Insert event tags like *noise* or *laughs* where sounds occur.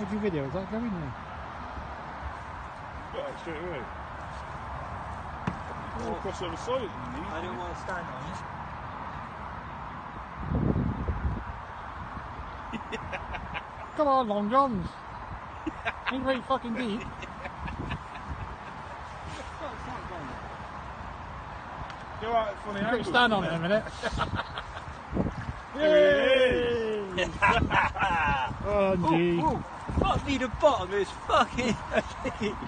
Where'd video? Is that going there? Got that straight away. Oh, across the other side. I don't want to stand on it. *laughs* Come on, Long Johns. *laughs* Ain't very fucking deep. Go out at funny Quick angle. stand on it a minute. *laughs* Yay! Oh, gee. Oh, oh. Fuck me the bottom is fucking *laughs*